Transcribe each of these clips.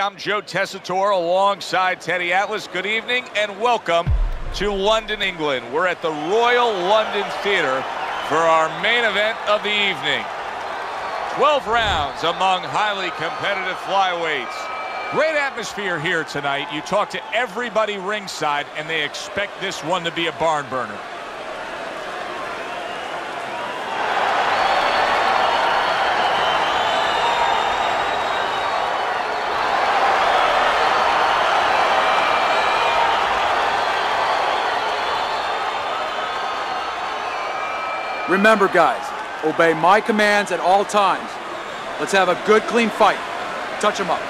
I'm Joe Tessitore alongside Teddy Atlas. Good evening and welcome to London, England. We're at the Royal London Theatre for our main event of the evening. 12 rounds among highly competitive flyweights. Great atmosphere here tonight. You talk to everybody ringside and they expect this one to be a barn burner. Remember, guys, obey my commands at all times. Let's have a good, clean fight. Touch them up.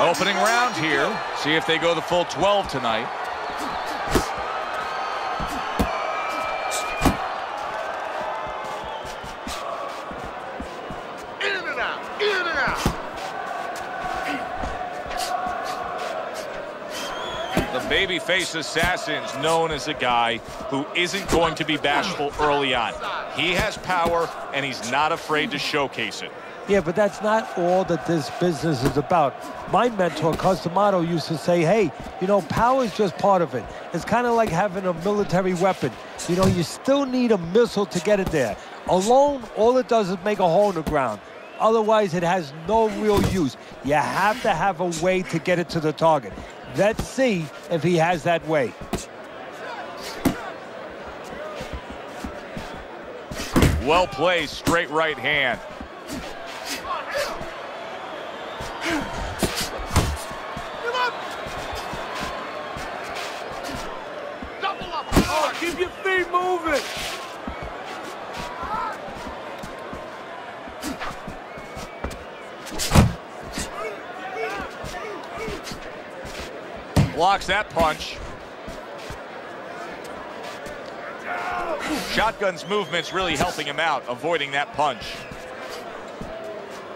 Opening round here. See if they go the full 12 tonight. Babyface assassin's known as a guy who isn't going to be bashful early on. He has power, and he's not afraid to showcase it. Yeah, but that's not all that this business is about. My mentor, Cus D'Amato, used to say, hey, you know, power is just part of it. It's kind of like having a military weapon. You know, you still need a missile to get it there. Alone, all it does is make a hole in the ground. Otherwise, it has no real use. You have to have a way to get it to the target. Let's see if he has that weight. Well played, straight right hand. Get up. Double up. Oh, keep your feet moving. Blocks that punch. Shotgun's movement's really helping him out, avoiding that punch.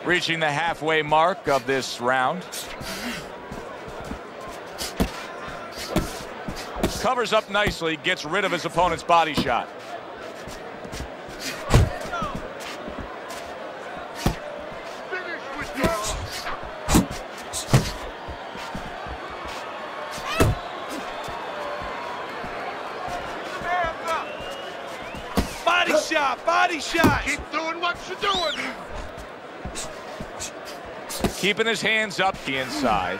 Reaching the halfway mark of this round. Covers up nicely, gets rid of his opponent's body shot. Shot, body shot. Keep doing what you're doing. Keeping his hands up the inside.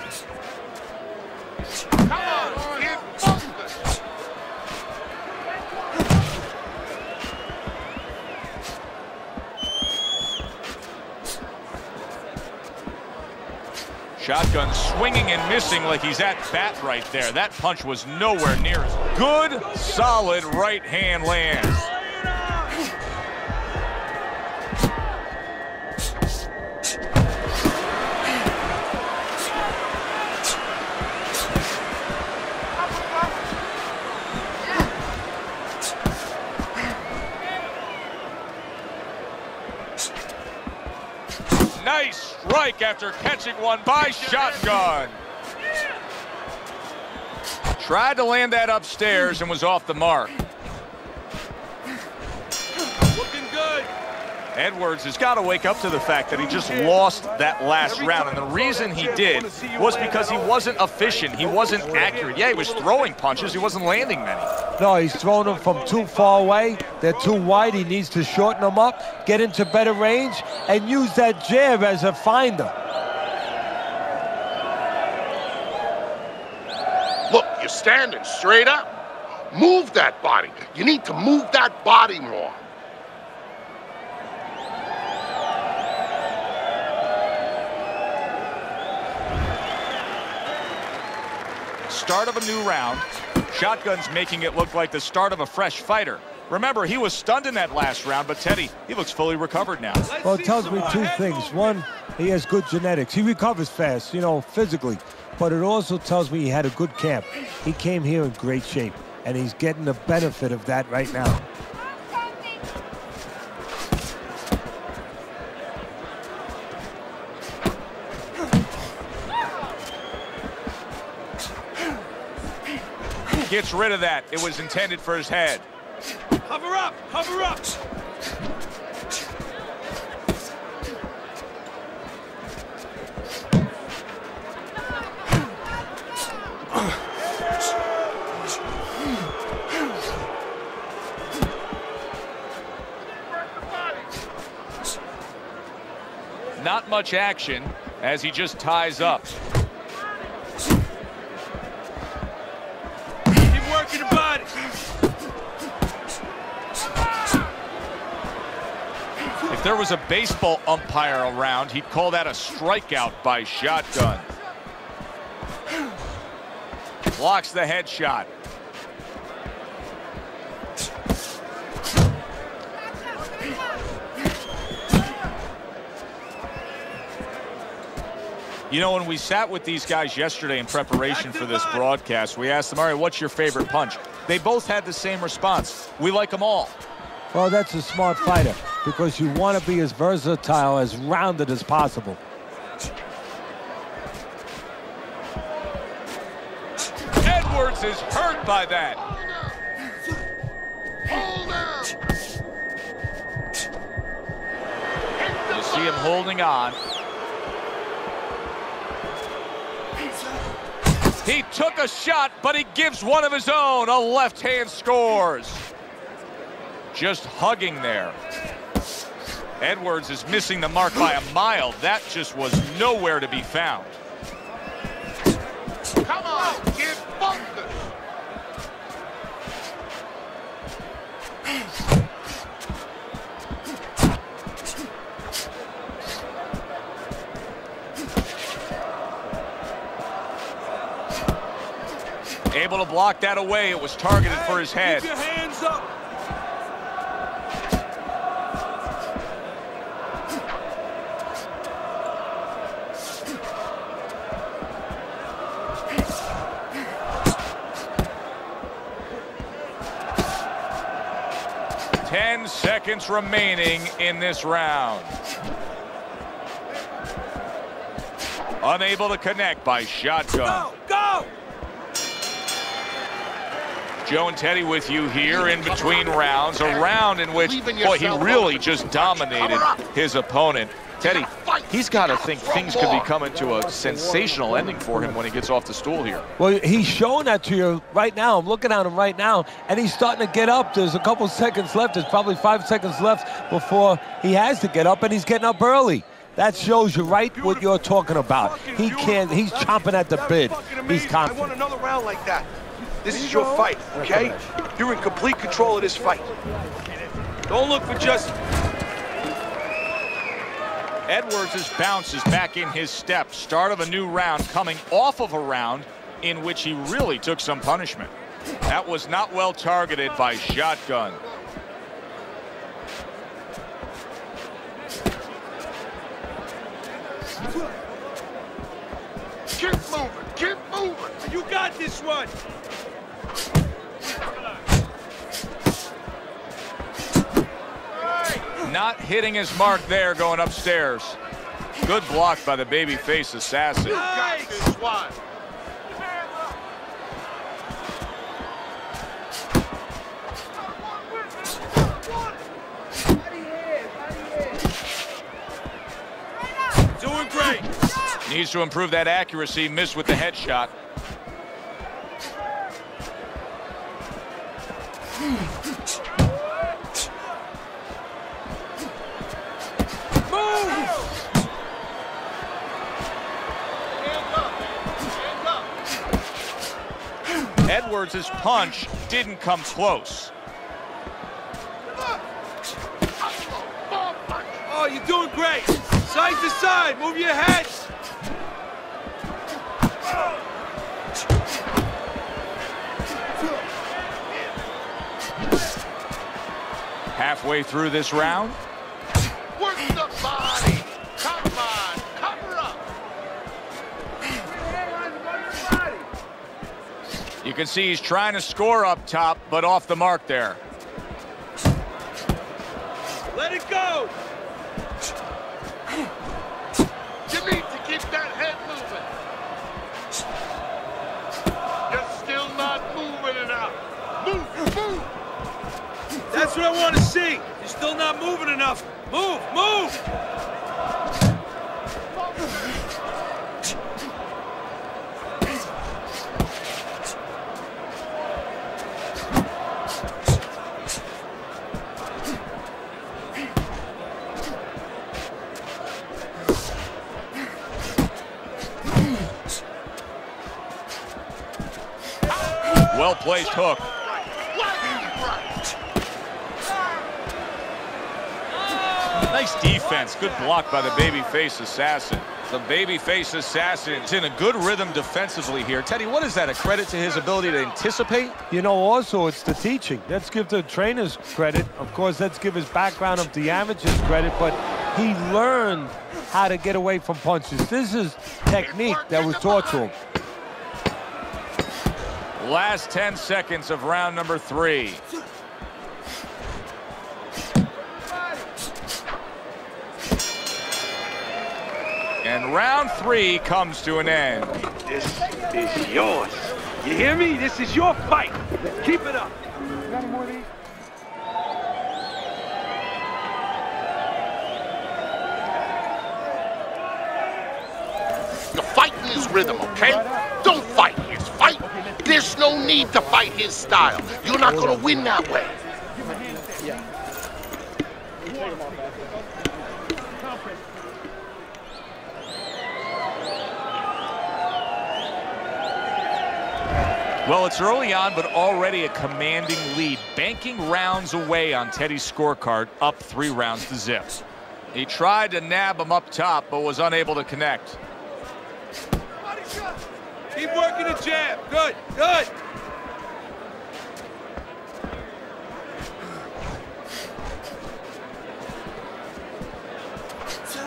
Come on, get busted. Shotgun swinging and missing like he's at bat right there. That punch was nowhere near as good, solid right hand lands. Nice strike after catching one by Shotgun. Tried to land that upstairs and was off the mark. Looking good. Edwards has got to wake up to the fact that he just lost that last round. And the reason he did was because he wasn't efficient. He wasn't accurate. Yeah, he was throwing punches. He wasn't landing many. No, he's throwing them from too far away. They're too wide. He needs to shorten them up, get into better range, and use that jab as a finder. Look, you're standing straight up. Move that body. You need to move that body more. Start of a new round. Shotgun's making it look like the start of a fresh fighter. Remember, he was stunned in that last round, but Teddy, he looks fully recovered now. Well, it tells me two things. One, he has good genetics. He recovers fast, you know, physically. But it also tells me he had a good camp. He came here in great shape, and he's getting the benefit of that right now. gets rid of that. It was intended for his head. Hover up! Hover up! Not much action as he just ties up. If there was a baseball umpire around, he'd call that a strikeout by shotgun. Blocks the headshot. You know, when we sat with these guys yesterday in preparation for this broadcast, we asked them, all right, what's your favorite punch? They both had the same response. We like them all. Well, that's a smart fighter because you want to be as versatile, as rounded as possible. Edwards is hurt by that. You see him holding on. He took a shot, but he gives one of his own. A left hand scores. Just hugging there. Edwards is missing the mark by a mile. That just was nowhere to be found. Come on, get focused. Able to block that away. It was targeted for his head. Seconds remaining in this round. Unable to connect by shotgun. Go, go. Joe and Teddy with you here in between rounds. A round in which, boy, he really just dominated his opponent. Teddy, he's got to think things could be coming to a sensational ending for him when he gets off the stool here. Well, he's showing that to you right now. I'm looking at him right now, and he's starting to get up. There's a couple seconds left. There's probably five seconds left before he has to get up, and he's getting up early. That shows you right what you're talking about. He can't. He's chomping at the bit. He's I want another round like that. This is your fight, okay? You're in complete control of this fight. Don't look for just Edwards' bounce is back in his step. Start of a new round coming off of a round in which he really took some punishment. That was not well targeted by shotgun. Keep moving, keep moving. You got this one. Not hitting his mark there going upstairs. Good block by the babyface assassin. One. Doing great. Needs to improve that accuracy. Missed with the headshot. Edwards' punch didn't come close. Oh, you're doing great. Side to side. Move your head. Halfway through this round, Work the body. You can see he's trying to score up top, but off the mark there. Let it go. You need to keep that head moving. You're still not moving enough. Move, move. That's what I want to see. You're still not moving enough. Move, move. Well-placed hook. Nice defense. Good block by the babyface assassin. The babyface assassin's in a good rhythm defensively here. Teddy, what is that? A credit to his ability to anticipate? You know, also it's the teaching. Let's give the trainers credit. Of course, let's give his background of the amateurs credit, but he learned how to get away from punches. This is technique that was taught to him. Last 10 seconds of round number three. And round three comes to an end. This is yours. You hear me? This is your fight. Keep it up. You're fighting his rhythm, okay? Don't fight his fight. There's no need to fight his style. You're not gonna win that way. Well, it's early on, but already a commanding lead. Banking rounds away on Teddy's scorecard, up three rounds to zip. He tried to nab him up top, but was unable to connect. Keep working the jab. Good, good.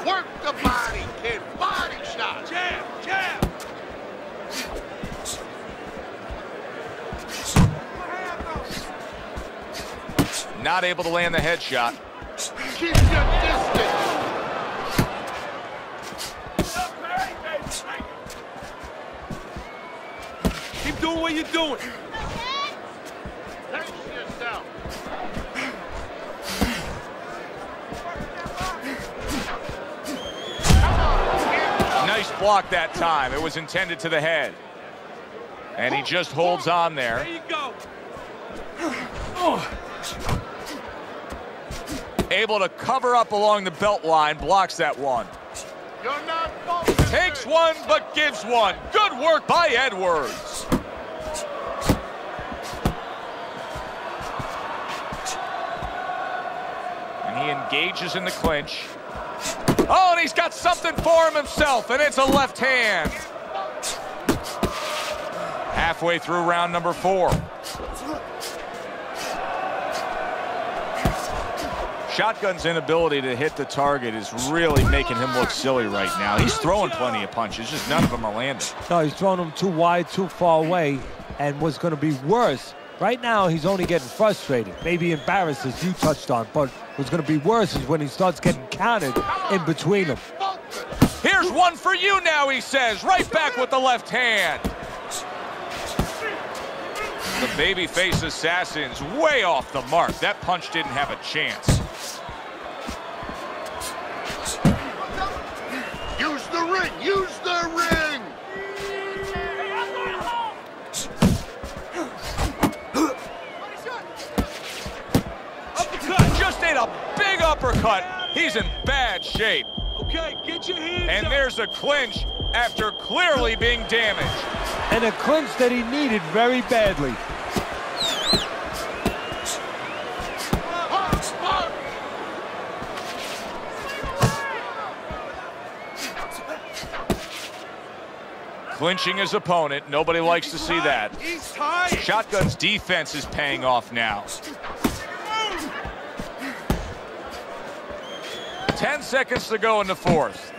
Work the body, kid. Body shot. Jab, jab. Not able to land the headshot. Keep your distance. Keep doing what you're doing. Nice block that time. It was intended to the head. And he just holds on There there. you go. Able to cover up along the belt line, blocks that one. Takes one, but gives one. Good work by Edwards. Engages in the clinch. Oh, and he's got something for him himself, and it's a left hand. Halfway through round number four. Shotgun's inability to hit the target is really making him look silly right now. He's throwing plenty of punches, just none of them are landing. No, he's throwing them too wide, too far away, and what's going to be worse, right now he's only getting frustrated, maybe embarrassed as you touched on, but what's going to be worse is when he starts getting counted in between them. Here's one for you now, he says, right back with the left hand. The babyface assassin's way off the mark. That punch didn't have a chance. Use the ring. Use big uppercut. He's in bad shape. Okay, get your hands And up. there's a clinch after clearly being damaged. And a clinch that he needed very badly. Hard, hard. Clinching his opponent. Nobody likes to see that. He's tired. Shotgun's defense is paying off now. Seconds to go in the fourth.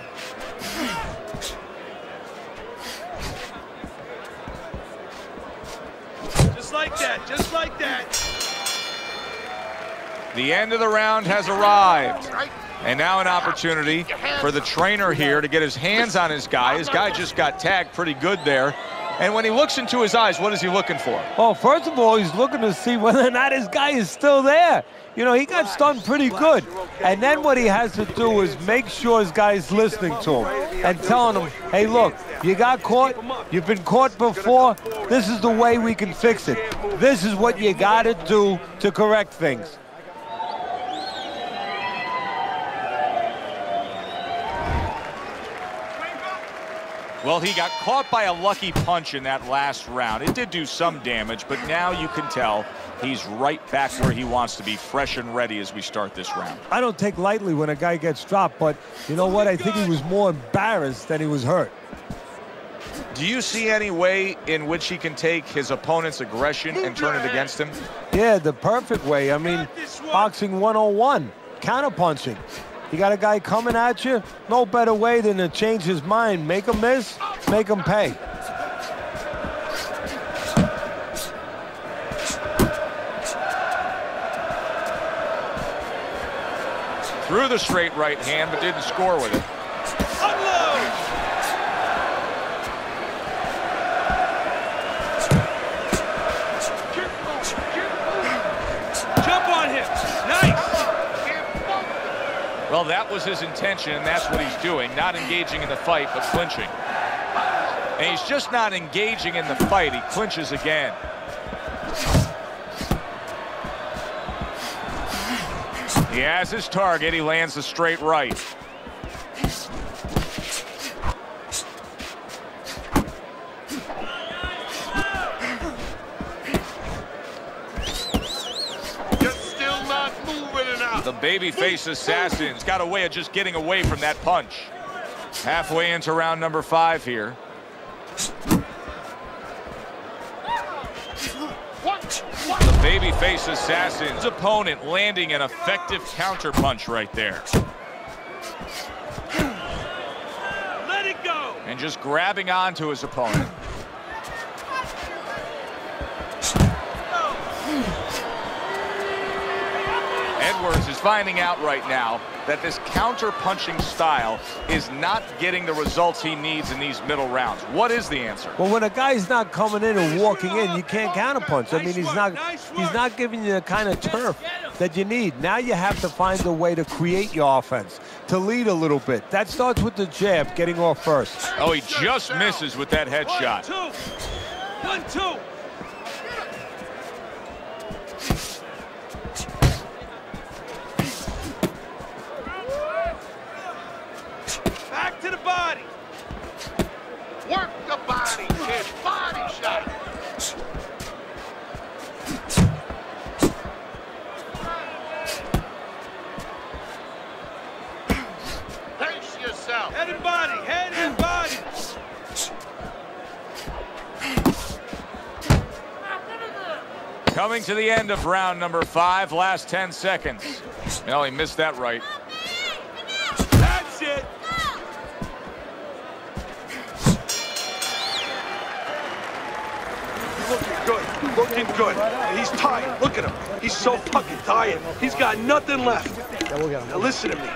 Just like that. Just like that. The end of the round has arrived. And now an opportunity for the trainer here to get his hands on his guy. His guy just got tagged pretty good there. And when he looks into his eyes, what is he looking for? Well, first of all, he's looking to see whether or not his guy is still there. You know, he got stunned pretty good. And then what he has to do is make sure his guy's listening to him and telling him, hey, look, you got caught. You've been caught before. This is the way we can fix it. This is what you got to do to correct things. Well, he got caught by a lucky punch in that last round. It did do some damage, but now you can tell he's right back where he wants to be, fresh and ready as we start this round. I don't take lightly when a guy gets dropped, but you know what? I think he was more embarrassed than he was hurt. Do you see any way in which he can take his opponent's aggression and turn it against him? Yeah, the perfect way. I mean, boxing 101, counterpunching. You got a guy coming at you, no better way than to change his mind. Make him miss, make him pay. Threw the straight right hand, but didn't score with it. Well, that was his intention, and that's what he's doing. Not engaging in the fight, but clinching. And he's just not engaging in the fight. He clinches again. He has his target. He lands the straight right. Babyface assassin's got a way of just getting away from that punch. Halfway into round number five here. The babyface assassin's opponent landing an effective counterpunch right there. Let it go. And just grabbing onto his opponent. Finding out right now that this counter-punching style is not getting the results he needs in these middle rounds. What is the answer? Well, when a guy's not coming in and walking in, you can't counterpunch. I mean, he's not he's not giving you the kind of turf that you need. Now you have to find a way to create your offense, to lead a little bit. That starts with the jab, getting off first. Oh, he just misses with that headshot. One, two. One, two. To the body. Work the body, kid. Body shot. Pace yourself. Head and body. Head and body. Coming to the end of round number five, last 10 seconds. No, he missed that right. Looking good. And he's tired. Look at him. He's so fucking tired. He's got nothing left. Now listen to me.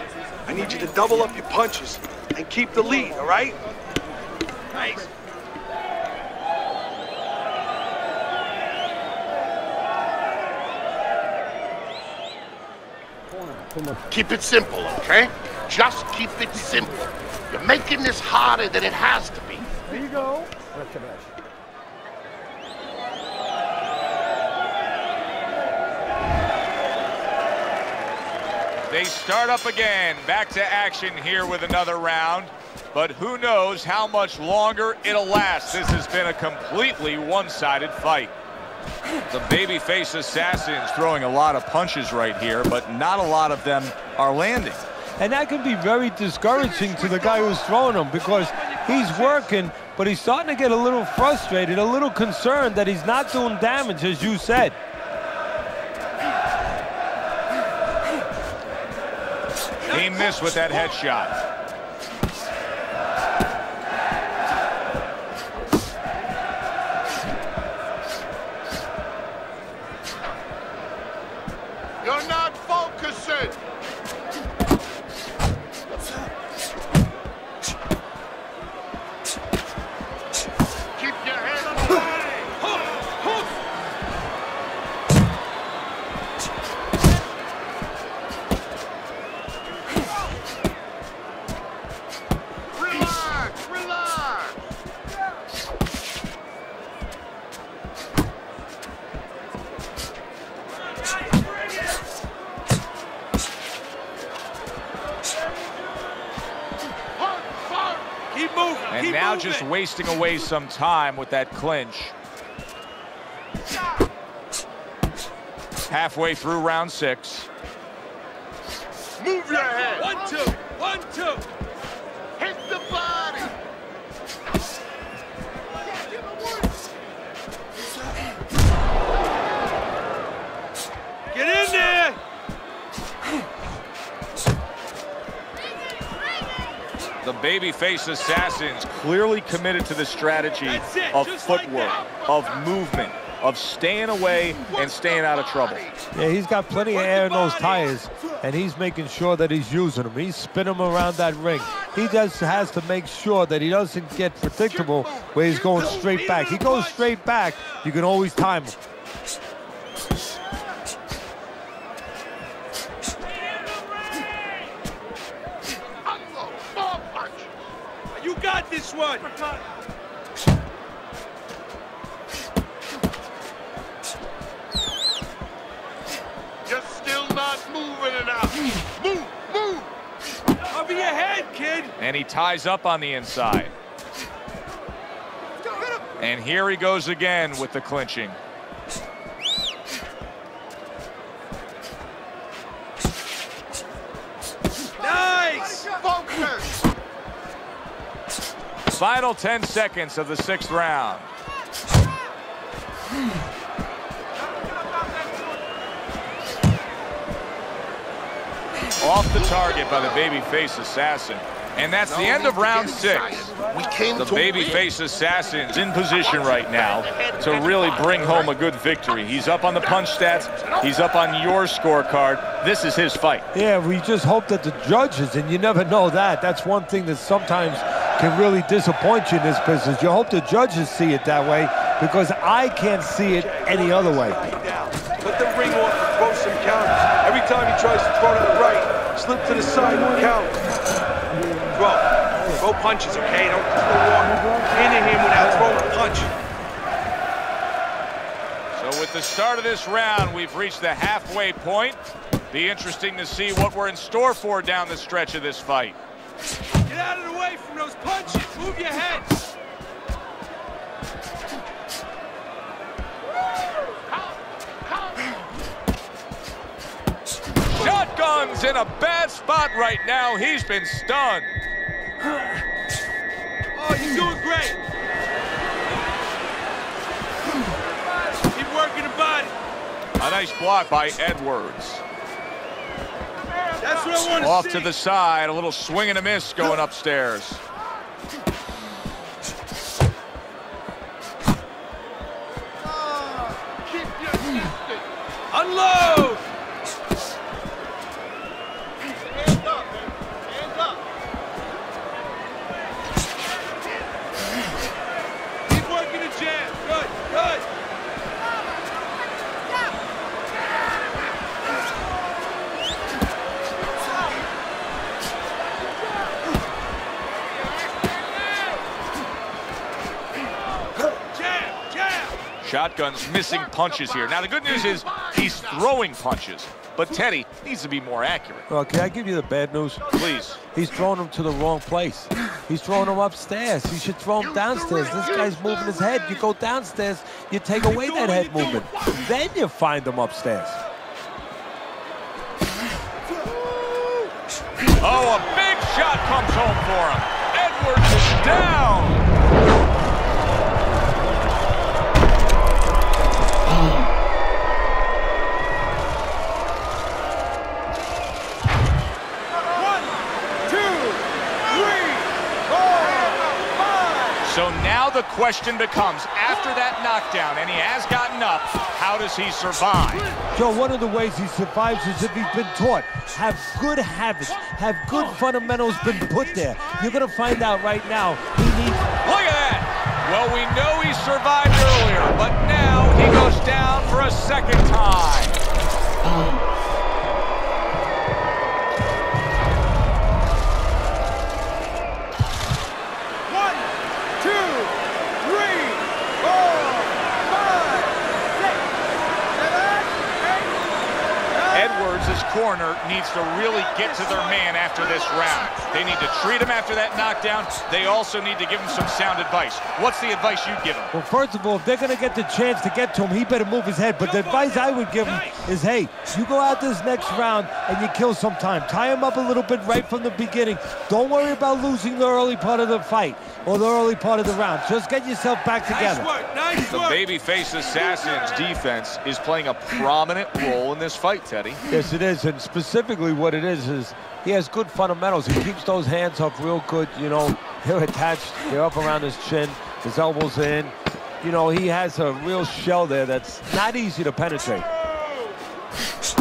I need you to double up your punches and keep the lead, all right? Nice. Keep it simple, okay? Just keep it simple. You're making this harder than it has to be. There you go. They start up again. Back to action here with another round. But who knows how much longer it'll last. This has been a completely one-sided fight. The babyface assassin's throwing a lot of punches right here, but not a lot of them are landing. And that can be very discouraging to the guy who's throwing them because he's working, but he's starting to get a little frustrated, a little concerned that he's not doing damage, as you said. With that headshot. Wasting away some time with that clinch. Halfway through round six. The babyface assassins clearly committed to the strategy it, of just like footwork, that. of movement, of staying away and staying out of trouble. Yeah, he's got plenty of air in those tires, and he's making sure that he's using them. He's spinning them around that ring. He just has to make sure that he doesn't get predictable where he's going straight back. He goes straight back, you can always time him. This one. You're still not moving enough. Move, move. Cover your head, kid. And he ties up on the inside. And here he goes again with the clinching. Final 10 seconds of the sixth round. Off the target by the babyface assassin. And that's the end of round six. We came The to win. babyface assassin's in position right now to really bring home a good victory. He's up on the punch stats. He's up on your scorecard. This is his fight. Yeah, we just hope that the judges, and you never know that. That's one thing that sometimes can really disappoint you in this business. You hope the judges see it that way because I can't see it any other way. Down. Let the ring off and throw some counters. Every time he tries to throw to the right, slip to the side and counter. Throw. Throw punches, okay? Don't just go walk into him without throwing a punch. So with the start of this round, we've reached the halfway point. Be interesting to see what we're in store for down the stretch of this fight. Get out of the way from those punches. Move your head. Shotgun's in a bad spot right now. He's been stunned. Oh, you're doing great. Keep working the body. A nice block by Edwards. That's what I want to Off see. to the side, a little swing and a miss going upstairs. Unload. Shotgun's missing punches here. Now, the good news is he's throwing punches, but Teddy needs to be more accurate. Well, can I give you the bad news? Please. He's throwing them to the wrong place. He's throwing them upstairs. You should throw them downstairs. This guy's moving his head. You go downstairs, you take away that head movement. Then you find them upstairs. Oh, a big shot comes home for him. Edwards is down. Now the question becomes, after that knockdown, and he has gotten up, how does he survive? Joe, one of the ways he survives is if he's been taught. Have good habits, have good fundamentals been put there. You're going to find out right now he needs Look at that. Well, we know he survived earlier, but now he goes down for a second time. Corner needs to really get to their man after this round. They need to treat him after that knockdown. They also need to give him some sound advice. What's the advice you give him? Well, first of all, if they're going to get the chance to get to him, he better move his head. But the advice I would give him is, hey, you go out this next round and you kill some time. Tie him up a little bit right from the beginning. Don't worry about losing the early part of the fight or the early part of the round. Just get yourself back together. Nice work, nice The work. babyface assassin's defense is playing a prominent role in this fight, Teddy. Yes, it is, and specifically what it is is he has good fundamentals. He keeps those hands up real good. You know, they're attached. They're up around his chin. His elbows in. You know, he has a real shell there that's not easy to penetrate.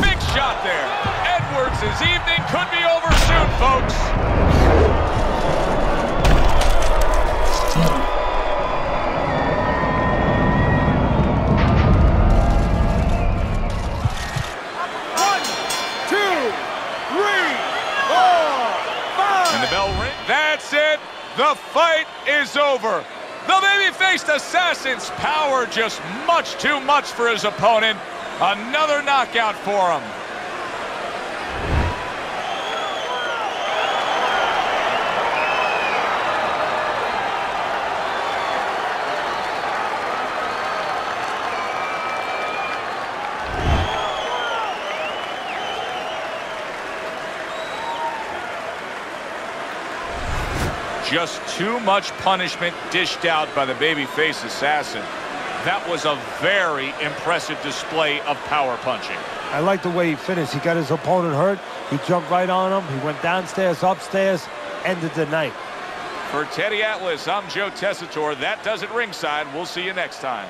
Big shot there. Edwards' evening could be over soon, folks. The fight is over. The baby-faced assassin's power just much too much for his opponent. Another knockout for him. Just too much punishment dished out by the babyface assassin. That was a very impressive display of power punching. I like the way he finished. He got his opponent hurt. He jumped right on him. He went downstairs, upstairs, ended the night. For Teddy Atlas, I'm Joe Tessitore. That does it ringside. We'll see you next time.